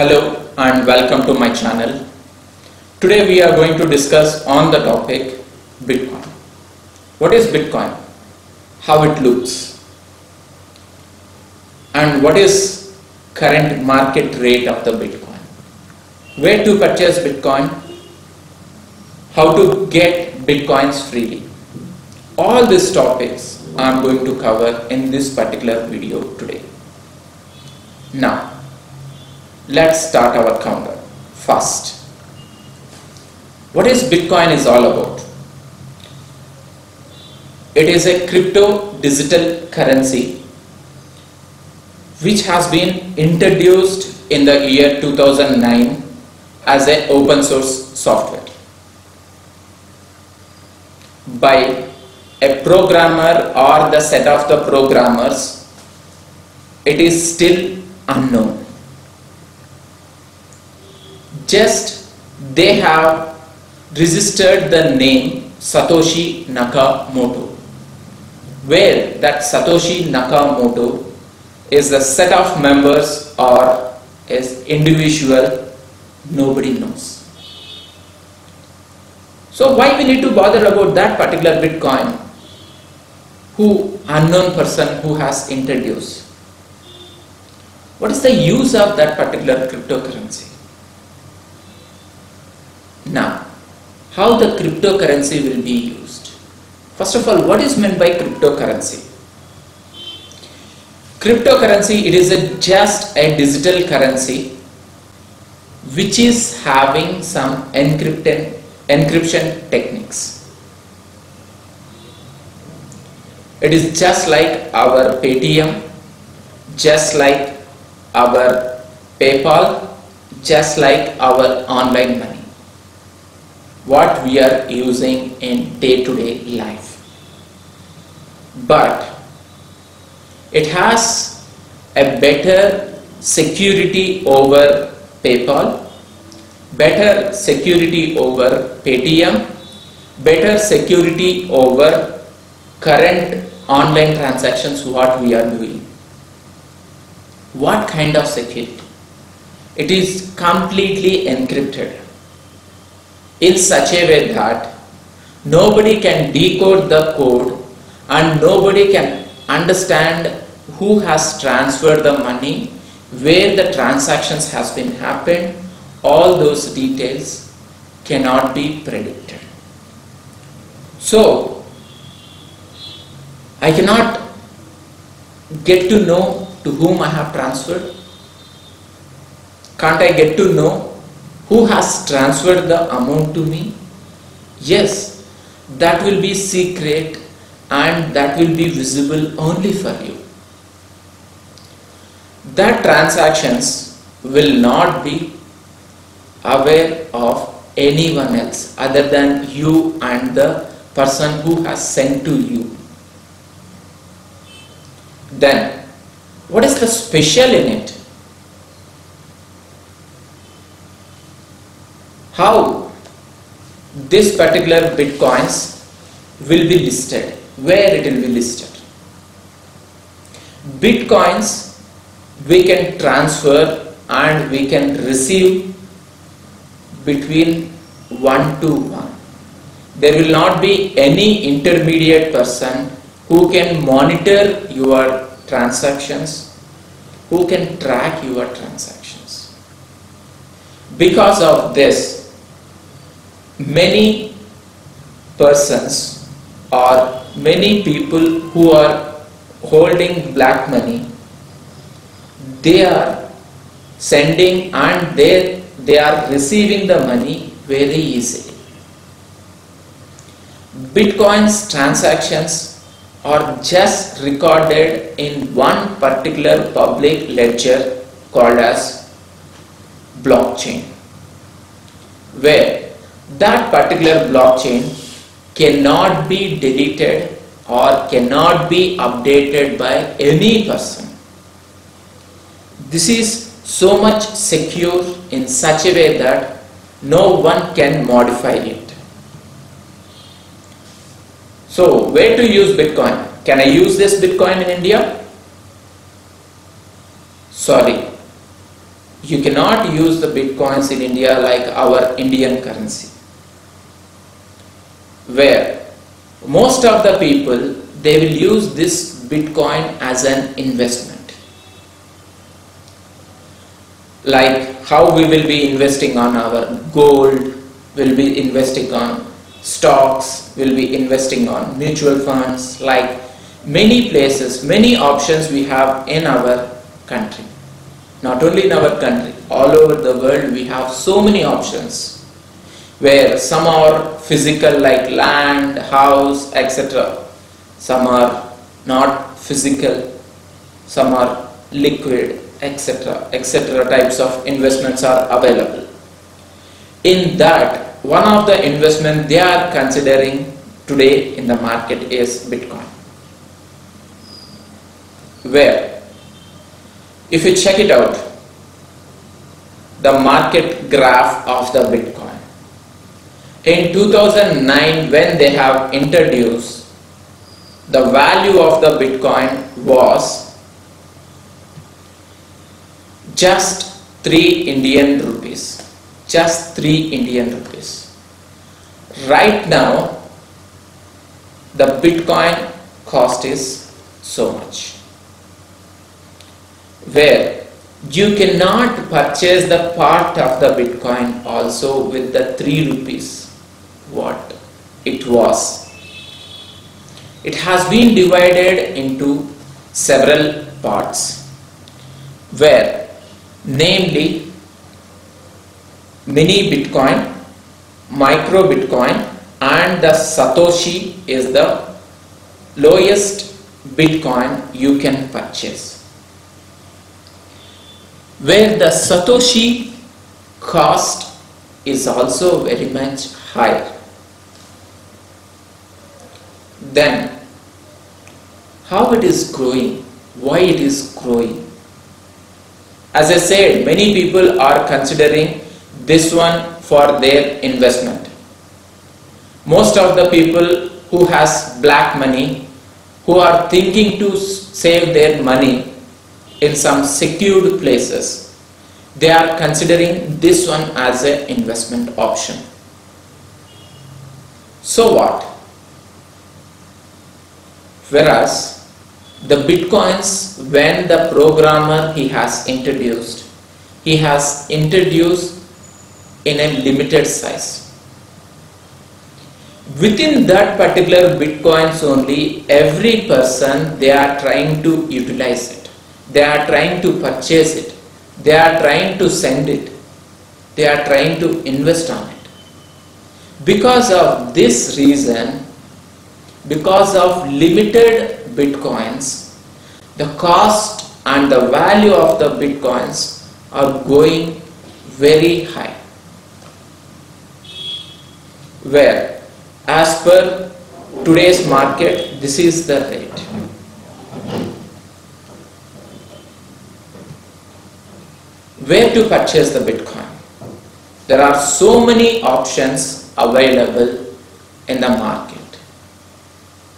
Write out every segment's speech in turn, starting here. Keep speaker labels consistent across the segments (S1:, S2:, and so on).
S1: Hello and welcome to my channel. Today we are going to discuss on the topic Bitcoin. What is Bitcoin? How it looks? And what is current market rate of the Bitcoin? Where to purchase Bitcoin? How to get Bitcoins freely? All these topics I am going to cover in this particular video today. Now, let's start our counter first. What is Bitcoin is all about? It is a crypto digital currency which has been introduced in the year 2009 as an open source software by a programmer or the set of the programmers it is still unknown just they have registered the name Satoshi Nakamoto. Where that Satoshi Nakamoto is a set of members or is individual nobody knows. So why we need to bother about that particular bitcoin? Who unknown person who has introduced? What is the use of that particular cryptocurrency now, how the cryptocurrency will be used? First of all, what is meant by cryptocurrency? Cryptocurrency, it is a, just a digital currency which is having some encryption, encryption techniques. It is just like our Paytm, just like our PayPal, just like our online money what we are using in day-to-day -day life. But it has a better security over PayPal better security over Paytm better security over current online transactions what we are doing. What kind of security? It is completely encrypted in such a way that nobody can decode the code and nobody can understand who has transferred the money, where the transactions has been happened, all those details cannot be predicted. So, I cannot get to know to whom I have transferred. Can't I get to know who has transferred the amount to me? Yes, that will be secret and that will be visible only for you. That transactions will not be aware of anyone else other than you and the person who has sent to you. Then, what is the special in it? How this particular bitcoins will be listed where it will be listed. Bitcoins we can transfer and we can receive between one to one. There will not be any intermediate person who can monitor your transactions who can track your transactions. Because of this many persons or many people who are holding black money they are sending and they they are receiving the money very easily. Bitcoins transactions are just recorded in one particular public ledger called as blockchain where that particular blockchain cannot be deleted or cannot be updated by any person. This is so much secure in such a way that no one can modify it. So where to use Bitcoin? Can I use this Bitcoin in India? Sorry, you cannot use the bitcoins in India like our Indian currency where most of the people they will use this bitcoin as an investment. Like how we will be investing on our gold will be investing on stocks will be investing on mutual funds like many places many options we have in our country. Not only in our country all over the world we have so many options where some are physical like land house etc some are not physical some are liquid etc etc types of investments are available. In that one of the investment they are considering today in the market is bitcoin. Where? If you check it out the market graph of the bitcoin in 2009 when they have introduced the value of the bitcoin was just 3 indian rupees. Just 3 indian rupees. Right now the bitcoin cost is so much. Where you cannot purchase the part of the bitcoin also with the 3 rupees what it was it has been divided into several parts where namely mini bitcoin micro bitcoin and the satoshi is the lowest bitcoin you can purchase where the Satoshi cost is also very much higher. Then how it is growing, why it is growing. As I said, many people are considering this one for their investment. Most of the people who has black money, who are thinking to save their money in some secured places, they are considering this one as an investment option. So what? Whereas the bitcoins, when the programmer he has introduced, he has introduced in a limited size. Within that particular bitcoins only, every person they are trying to utilize it they are trying to purchase it. They are trying to send it. They are trying to invest on it. Because of this reason, because of limited bitcoins, the cost and the value of the bitcoins are going very high. Where as per today's market, this is the rate. where to purchase the Bitcoin. There are so many options available in the market.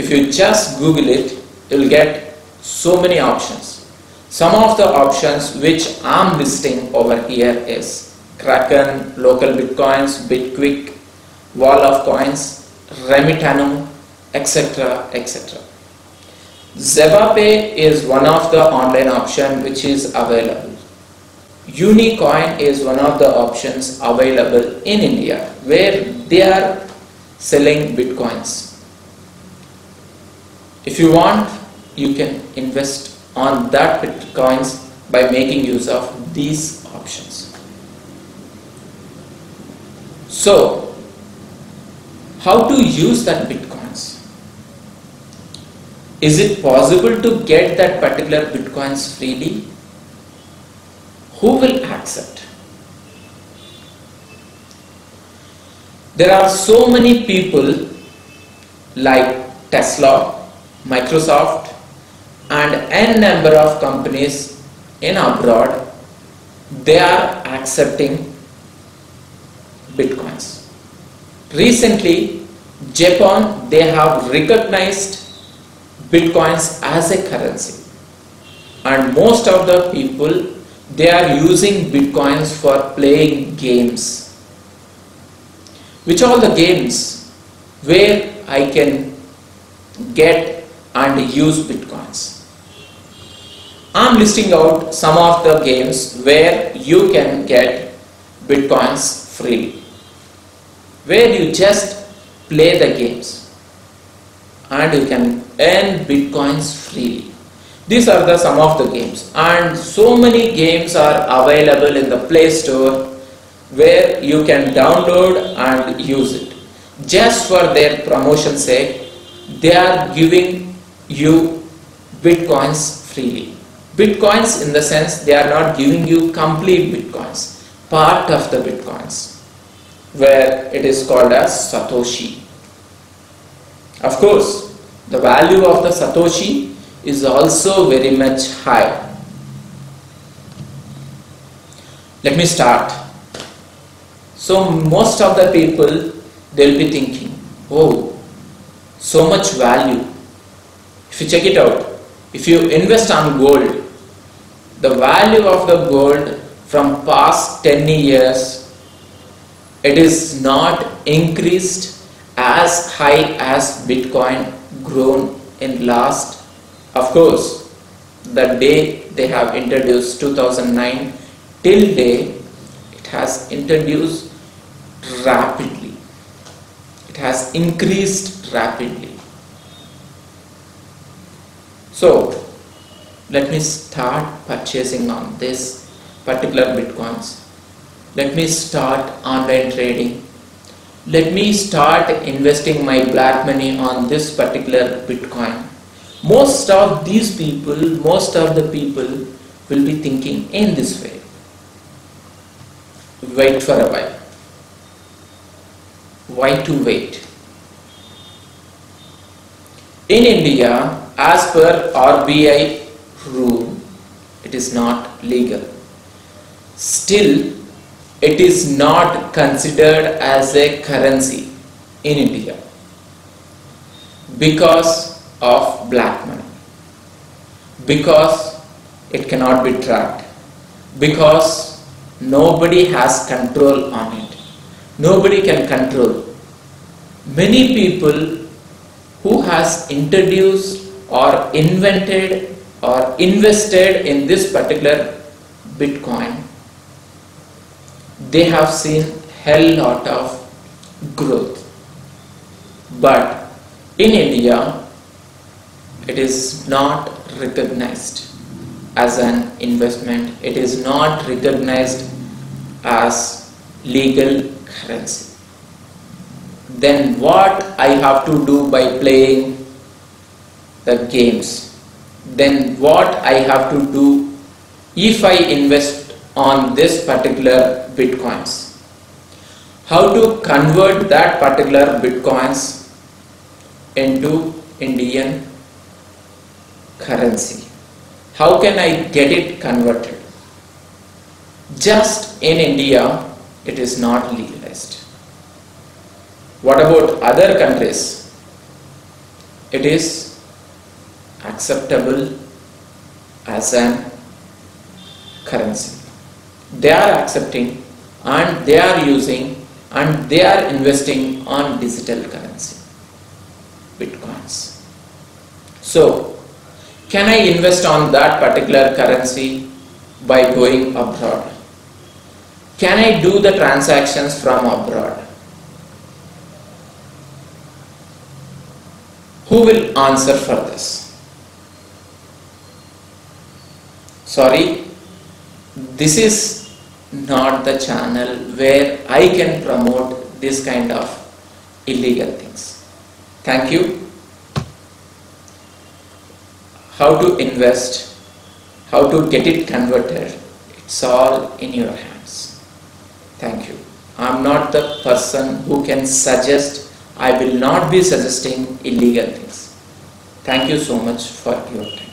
S1: If you just Google it, you'll get so many options. Some of the options which I'm listing over here is Kraken, local bitcoins, Bitquick, Wall of Coins, Remitano, etc. etc. Zebpay is one of the online option which is available. Unocoin is one of the options available in India where they are selling bitcoins. If you want, you can invest on that bitcoins by making use of these options. So, how to use that bitcoins? Is it possible to get that particular bitcoins freely? who will accept? There are so many people like Tesla, Microsoft and n number of companies in abroad they are accepting bitcoins. Recently Japan they have recognized bitcoins as a currency and most of the people they are using bitcoins for playing games. Which are the games where I can get and use bitcoins? I'm listing out some of the games where you can get bitcoins freely. Where you just play the games and you can earn bitcoins freely. These are the some of the games and so many games are available in the Play Store where you can download and use it. Just for their promotion sake, they are giving you bitcoins freely. Bitcoins in the sense they are not giving you complete bitcoins, part of the bitcoins where it is called as Satoshi. Of course, the value of the Satoshi is also very much high. Let me start. So most of the people they'll be thinking, oh, so much value. You check it out, if you invest on gold, the value of the gold from past 10 years, it is not increased as high as Bitcoin grown in last, of course, the day they have introduced 2009 till day, it has introduced rapidly. It has increased rapidly. So let me start purchasing on this particular bitcoins. Let me start online trading. Let me start investing my black money on this particular bitcoin. Most of these people, most of the people will be thinking in this way. Wait for a while. Why to wait? In India, as per RBI rule, it is not legal. Still, it is not considered as a currency in India because of black money, because it cannot be tracked, because nobody has control on it. Nobody can control. Many people who has introduced or invented or invested in this particular Bitcoin, they have seen hell lot of growth. But in India, it is not recognized as an investment. It is not recognized as legal currency. Then what I have to do by playing the games. Then what I have to do if I invest on this particular bitcoins? How to convert that particular bitcoins into Indian currency? How can I get it converted? Just in India it is not legalized. What about other countries? It is acceptable as an currency. They are accepting and they are using and they are investing on digital currency, bitcoins. So, can I invest on that particular currency by going abroad? Can I do the transactions from abroad? Who will answer for this? Sorry this is not the channel where I can promote this kind of illegal things. Thank you. How to invest, how to get it converted, it's all in your hands. Thank you. I'm not the person who can suggest, I will not be suggesting illegal things. Thank you so much for your time.